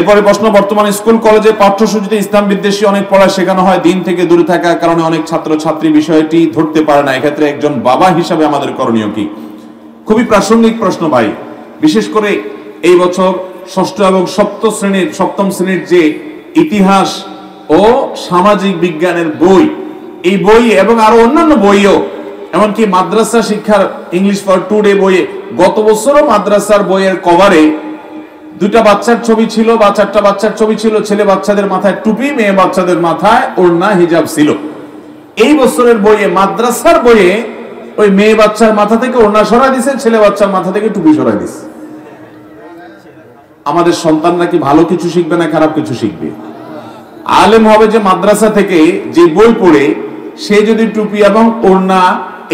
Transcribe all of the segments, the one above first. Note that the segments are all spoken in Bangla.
এরপরে প্রশ্ন, বর্তমানে স্কুল, কলেজে পাঠ্যসূচিতে ইসলাম বিদ্বেষী অনেক পড়া শেখানো হয়, দিন থেকে দূরে থাকার কারণে অনেক ছাত্র ছাত্রী বিষয়টি ধরতে পারে না। এক্ষেত্রে একজন বাবা হিসাবে আমাদের করণীয় কি? খুবই প্রাসঙ্গিক প্রশ্ন ভাই। বিশেষ করে এই বছর ষষ্ঠ এবং সপ্ত শ্রেণির, সপ্তম শ্রেণির যে ইতিহাস ও সামাজিক বিজ্ঞানের বই, এই বই এবং আরও অন্যান্য বইও, এমনকি মাদ্রাসা শিক্ষার ইংলিশ ফর টুডে বইয়ে গত বছরও মাদ্রাসার বইয়ের কভারে দুইটা বাচ্চার ছবি ছিল, বা চারটা বাচ্চার ছবি ছিল, ছেলে বাচ্চাদের মাথায় টুপি, মেয়ে বাচ্চাদের মাথায় ওড়না, হিজাব ছিল। এই বছরের বইয়ে, মাদ্রাসার বইয়ে ওই মেয়ে বাচ্চার মাথা থেকে ওড়না সরাই দিছে, ছেলে বাচ্চার মাথা থেকে টুপি সরাই দিছে। আমাদের সন্তানরা কি ভালো কিছু শিখবে না খারাপ কিছু শিখবে? আলেম হবে যে মাদ্রাসা থেকে যে বই পড়ে, সে যদি টুপি এবং ওড়না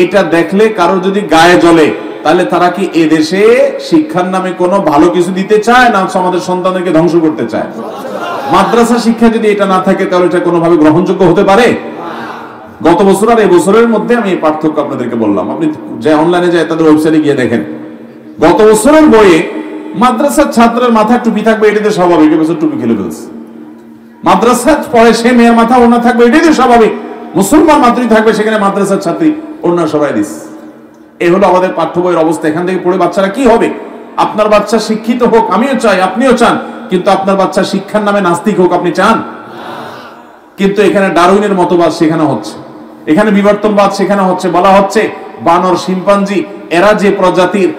এটা দেখলে, কারও যদি গায়ে জ্বলে তাহলে তারা কি এ দেশে শিক্ষার নামে কোনো ভালো কিছু দিতে চায় না আমাদের সন্তানদেরকে ধ্বংস করতে চায়? মাদ্রাসা শিক্ষা যদি এটা না থাকে, তাহলে এটা কোনোভাবে গ্রহণযোগ্য হতে পারে? গত বছর আর এই বছরের মধ্যে আমি এই পার্থক্য আপনাদেরকে বললাম। আপনি যে অনলাইনে যায় তাদের ওয়েবসাইটে গিয়ে দেখেন। গত বছরের বইয়ে মাদ্রাসার ছাত্রের মাথায় টুপি থাকবে এটাতে স্বাভাবিক। এবছর টুপি খেলে ফেলছে। মাদ্রাসা পড়ে সে মেয়ের মাথা ওনা থাকবে, এটাই তো স্বাভাবিক। মুসলমান মাতৃ থাকবে, সেখানে মাদ্রাসার ছাত্রী অন্য সবাই দিস এই হলো আমাদের পাঠ্য বইয়ের অবস্থা। এখান থেকে পড়ে বাচ্চারা কি হবে? আপনার বাচ্চা শিক্ষিত হোক, আমিও চাই, আপনিও চান, কিন্তু আপনার বাচ্চা শিক্ষার নামে নাস্তিক হোক, আপনি চান? কিন্তু এখানে ডারউইনের মতবাদ শেখানো হচ্ছে। এখানে বিবর্তনবাদ শেখানো হচ্ছে। বলা হচ্ছে, বানর, শিম্পাঞ্জি, এরা যে প্রজাতির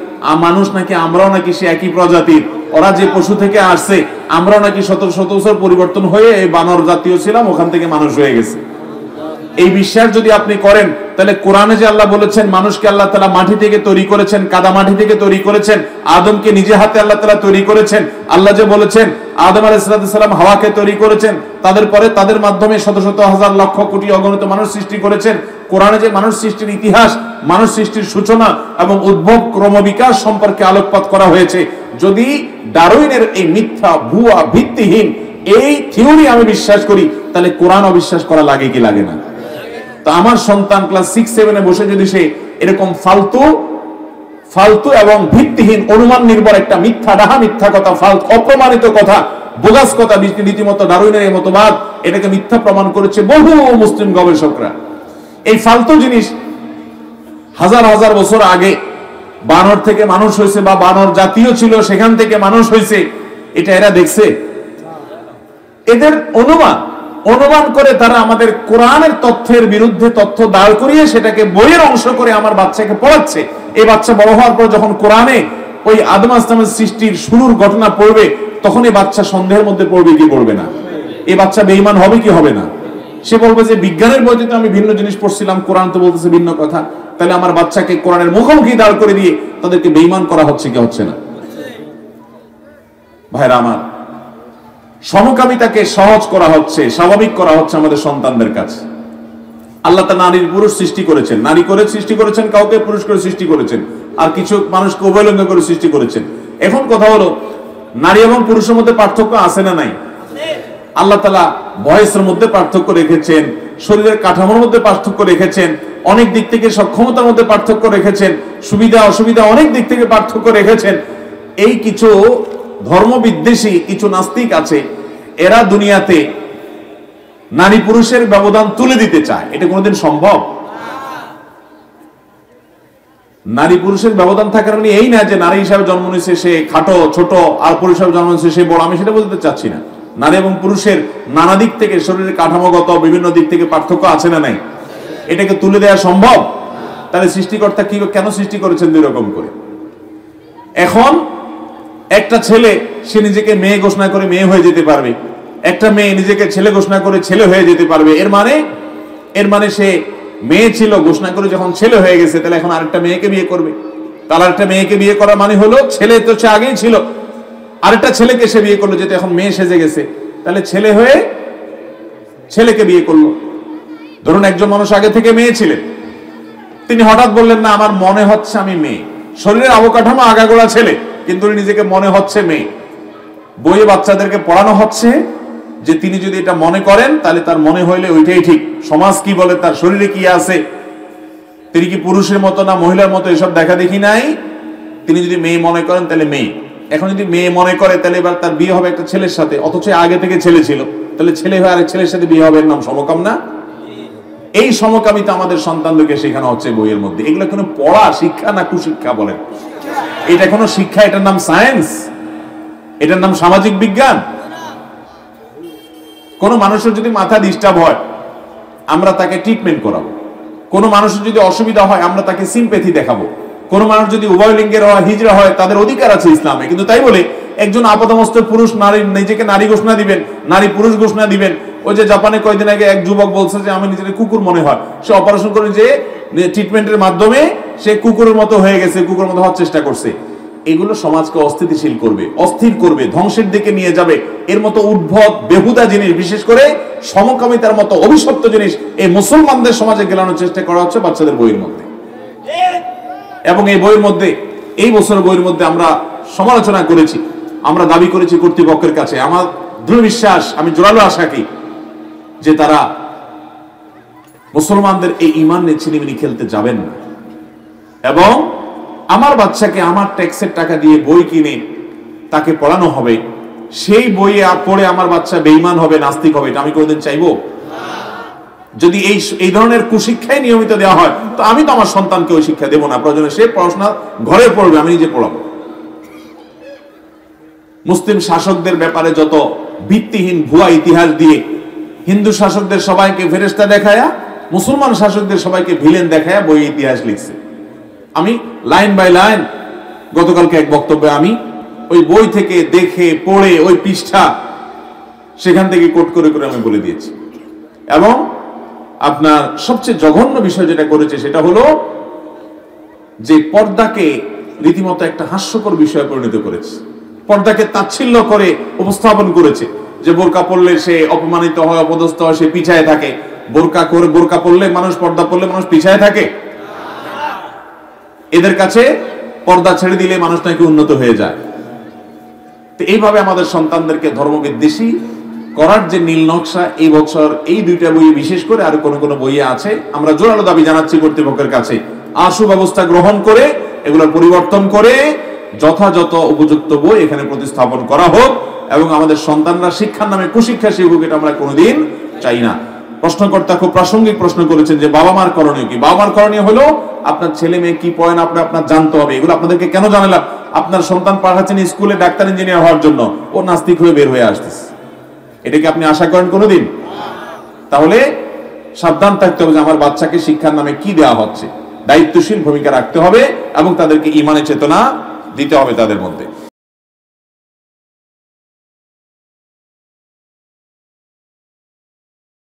মানুষ নাকি আমরাও নাকি সে একই প্রজাতির। ওরা যে পশু থেকে আসছে, আমরাও নাকি শত শত বছর পরিবর্তন হয়ে এই বানর জাতীয় ছিলাম, ওখান থেকে মানুষ হয়ে গেছে। এই বিশ্বাস যদি আপনি করেন, তাহলে কোরআনে যে আল্লাহ বলেছেন, মানুষকে আল্লাহ তালা মাটি থেকে তৈরি করেছেন, কাদা মাটি থেকে তৈরি করেছেন, আদমকে নিজে হাতে আল্লাহ তালা তৈরি করেছেন, আল্লাহ যে বলেছেন, আদম আলাইসালাম হাওয়াকে তৈরি করেছেন, তাদের পরে তাদের মাধ্যমে শত শত হাজার লক্ষ কোটি অগণিত মানুষ সৃষ্টি করেছেন, কোরআনে যে মানুষ সৃষ্টির ইতিহাস, মানুষ সৃষ্টির সূচনা এবং উদ্ভব ক্রমবিকাশ সম্পর্কে আলোকপাত করা হয়েছে, যদি ডারউইনের এই মিথ্যা ভুয়া ভিত্তিহীন এই থিওরি আমি বিশ্বাস করি, তাহলে কোরআন অবিশ্বাস করা লাগে কি লাগে না? তো আমার সন্তান ক্লাস সিক্স সেভেনে বসে যদি সে এরকম ফালতু ফালতু এবং ভিত্তিহীন অনুমান নির্ভর একটা মিথ্যা, ডাহা মিথ্যা কথা, ফালতু, অপ্রমাণিত কথা, বোগাস কথা রীতিমতো ডারুইনের এই মতবাদ, এটাকে মিথ্যা প্রমাণ করেছে বহু মুসলিম গবেষকরা। এই ফালতু জিনিস হাজার হাজার বছর আগে বানর থেকে মানুষ হয়েছে বা বানর জাতীয় ছিল, সেখান থেকে মানুষ হয়েছে, এটা এরা দেখছে। এদের অনুমান অনুমান করে তারা আমাদের কোরআনের তথ্যের বিরুদ্ধে তথ্য দাঁড় করিয়ে সেটাকে বইয়ের অংশ করে আমার বাচ্চাকে পড়াচ্ছে। এই বাচ্চা বড় হওয়ার পর যখন কোরআনে ওই আদম আসলামের সৃষ্টির শুরুর ঘটনা পড়বে, তখন এই বাচ্চা সন্দেহের মধ্যে পড়বে কি পড়বে না? এই বাচ্চা বেইমান হবে কি হবে না? সে বলবে যে বিজ্ঞানের বইতে তো আমি ভিন্ন জিনিস পড়ছিলাম, কোরআন তো বলতেছে ভিন্ন কথা। তাহলে আমার বাচ্চাকে কোরআনের মুখোমুখি দাঁড় করে দিয়ে তাদেরকে বেইমান করা হচ্ছে কি হচ্ছে না? ভাইরা আমার সমকামিতাকে সহজ করা হচ্ছে, স্বাভাবিক করা হচ্ছে আমাদের সন্তানদের কাছে। আল্লাহ তা নারীর পুরুষ সৃষ্টি করেছেন। নারী করে সৃষ্টি করেছেন, কাউকে পুরুষ করে সৃষ্টি করেছেন। আর কিছু মানুষকে উভয়লিঙ্গ করে সৃষ্টি করেছেন। এখন কথা হলো, নারী এবং পুরুষের মধ্যে পার্থক্য আছে না নাই? আল্লাহ তালা বয়সের মধ্যে পার্থক্য রেখেছেন, শরীরের কাঠামোর মধ্যে পার্থক্য রেখেছেন, অনেক দিক থেকে সক্ষমতার মধ্যে পার্থক্য রেখেছেন, সুবিধা, অসুবিধা অনেক দিক থেকে পার্থক্য রেখেছেন। এই কিছু ধর্মবিদ্বেষী, কিছু নাস্তিক আছে এরা দুনিয়াতে নারী পুরুষের ব্যবধান তুলে দিতে চায়। এটা কোনোদিন সম্ভব? নারী পুরুষের ব্যবধান থাকার মানে এই না যে নারী হিসাবে জন্ম নিয়েছে সে খাটো, ছোট, আর পুরুষ হিসাবে জন্ম নিয়েছে সে বড়। আমি সেটা বলতে চাচ্ছি না। নারী এবং পুরুষের নানা দিক থেকে শরীরের কাঠামোগত বিভিন্ন দিক থেকে পার্থক্য আছে না নাই? এটাকে তুলে দেওয়া সম্ভব? তাহলে সৃষ্টিকর্তা কি কেন সৃষ্টি করেছেন দুই রকম করে? এখন একটা ছেলে, সে নিজেকে মেয়ে ঘোষণা করে মেয়ে হয়ে যেতে পারবে। একটা মেয়ে নিজেকে ছেলে ঘোষণা করে ছেলে হয়ে যেতে পারবে। এর মানে এর মানে সে মেয়ে ছিল, ঘোষণা করে যখন ছেলে হয়ে গেছে, তাহলে এখন আরেকটা মেয়েকে বিয়ে করবে। তার আরেকটা মেয়েকে বিয়ে করা মানে হলো, ছেলে তো সে আগেই ছিল। আরেকটা ছেলেকে সে বিয়ে করল যেটা এখন মেয়ে সেজে গেছে। তাহলে ছেলে হয়ে ছেলেকে বিয়ে করল। ধরুন একজন মানুষ আগে থেকে মেয়ে ছিলেন। তিনি হঠাৎ বললেন, না, আমার মনে হচ্ছে আমি মেয়ে। শরীরের অবকাঠামো আগাগোড়া ছেলে। কিন্তু নিজেকে মনে হচ্ছে মেয়ে। বইয়ে বাচ্চাদেরকে পড়ানো হচ্ছে যে তিনি যদি এটা মনে করেন, তাহলে তার মনে হইলে ওইটাই ঠিক। সমাজ কি বলে, তার শরীরে কি আছে? তিনি কি পুরুষের মতো না মহিলার মতো এসব দেখা দেখি নাই? তিনি যদি মেয়ে মনে করেন, তাহলে মেয়ে। এখন যদি মেয়ে মনে করে, তাহলে এবার তার বিয়ে হবে একটা ছেলের সাথে। অথচ আগে থেকে ছেলে ছিল। তাহলে ছেলে হয়ে আরেক ছেলের সাথে বিয়ে হবে নাম সমকাম না? এই সমকামিতা আমাদের সন্তানদেরকে শেখানো হচ্ছে বইয়ের মধ্যে। এগুলো কোনো পড়া, শিক্ষা না কুশিক্ষা বলেন? এটা কোনো শিক্ষা, এটার নাম সায়েন্স? এটার নাম সামাজিক বিজ্ঞান? কোন মানুষের যদি মাথা ডিস্টার্ব হয়, আমরা তাকে ট্রিটমেন্ট করাবো। কোন মানুষের যদি অসুবিধা হয়, আমরা তাকে সিম্পেথি দেখাবো। কোন মানুষ যদি উভয় লিঙ্গের হয়, হিজড়া হয়, তাদের অধিকার আছে ইসলামে। কিন্তু তাই বলে, একজন আপাদমস্ত পুরুষ, নারী, নিজেকে নারী ঘোষণা দিবেন, নারী পুরুষ ঘোষণা দিবেন। ওই যে জাপানে কয়েকদিন আগে এক যুবক বলছে যে, আমি নিজেকে কুকুর মনে হয়। সে অপারেশন করে যে, ট্রিটমেন্টের মাধ্যমে সে কুকুরের মতো হয়ে গেছে, কুকুরের মতো হওয়ার চেষ্টা করছে। এগুলো সমাজকে অস্থিতিশীল করবে, অস্থির করবে, ধ্বংসের দিকে নিয়ে যাবে। এর মতো উদ্ভব বেহুদা জিনিস, বিশেষ করে সমকামিতার মতো অভিশপ্ত জিনিস, এই মুসলমানদের সমাজে গেলানোর চেষ্টা করা হচ্ছে বাচ্চাদের বইয়ের মধ্যে। এবং এই বইয়ের মধ্যে, এই বছর বইয়ের মধ্যে আমরা সমালোচনা করেছি। আমরা দাবি করেছি কর্তৃপক্ষের কাছে। আমার দৃঢ় বিশ্বাস, আমি জোরালো আশা কি যে তারা মুসলমানদের এই ইমান নিয়ে ছিনিমিনি খেলতে যাবেন না। এবং আমার বাচ্চাকে আমার ট্যাক্সের টাকা দিয়ে বই কিনে তাকে পড়ানো হবে। সেই বইয়ে পড়ে আমার বাচ্চা বেইমান হবে, নাস্তিক হবে, এটা আমি কোনোদিন চাইব? যদি এই এই ধরনের কুশিক্ষাই নিয়মিত দেওয়া হয়, তো আমি তো আমার সন্তানকে ওই শিক্ষা দেবো না। প্রয়োজনে সে পড়াশোনা ঘরে পড়বে, আমি নিজে পড়াবো। মুসলিম শাসকদের ব্যাপারে যত ভিত্তিহীন ভুয়া ইতিহাস দিয়ে হিন্দু শাসকদের সবাইকে ফেরেস্তা দেখায়া, মুসলমান শাসকদের সবাইকে ভিলেন দেখায়া বই ইতিহাস লিখছে। আমি লাইন বাই লাইন গতকালকে এক বক্তব্যে আমি ওই বই থেকে দেখে, পড়ে, ওই পৃষ্ঠা সেখান থেকে কোট করে করে আমি বলে দিয়েছি। এবং আপনার সবচেয়ে জঘন্য বিষয় যেটা করেছে সেটা হলো যে পর্দাকে রীতিমতো একটা হাস্যকর বিষয়ে পরিণত করেছে। পর্দাকে তাচ্ছিল্য করে উপস্থাপন করেছে। যে বোরকা পড়লে সে অপমানিত হয়, অপদস্থ হয়, সে পিছায় থাকে। বোরকা করে বোরকা পড়লে মানুষ, পর্দা পড়লে মানুষ পিছায় থাকে। এদের কাছে পর্দা ছেড়ে দিলে মানুষ নাকি উন্নত হয়ে যায়। তো এইভাবে আমাদের সন্তানদেরকে ধর্মবিদ্বেষী করার যে নীল নকশা, এই বছর এই দুইটা বই বিশেষ করে আর কোনো কোনো বইয়ে আছে। আমরা জোরালো দাবি জানাচ্ছি কর্তৃপক্ষের কাছে। আশু ব্যবস্থা গ্রহণ করে এগুলো পরিবর্তন করে যথাযথ উপযুক্ত বই এখানে প্রতিস্থাপন করা হোক এবং আমাদের সন্তানরা শিক্ষার নামে কুশিক্ষা শিখুক, এটা আমরা কোনোদিন চাই না। প্রশ্নকর্তা খুব প্রাসঙ্গিক প্রশ্ন করেছেন যে বাবা মার করণীয় কি? বাবা মার করণীয় হলো আপনার ছেলে মেয়ে কি পয়েন্ট আপনি আপনার জানতে হবে। এগুলো আপনাদেরকে কেন জানালাম? আপনার সন্তান পাঠাচ্ছেন স্কুলে ডাক্তার, ইঞ্জিনিয়ার হওয়ার জন্য। ও নাস্তিক হয়ে বের হয়ে আসতেছে। এটা কি আপনি আশা করেন কোনোদিন? তাহলে সাবধান থাকতে হবে যে আমার বাচ্চাকে শিক্ষার নামে কি দেওয়া হচ্ছে। দায়িত্বশীল ভূমিকা রাখতে হবে এবং তাদেরকে ইমানের চেতনা দিতে হবে তাদের মধ্যে।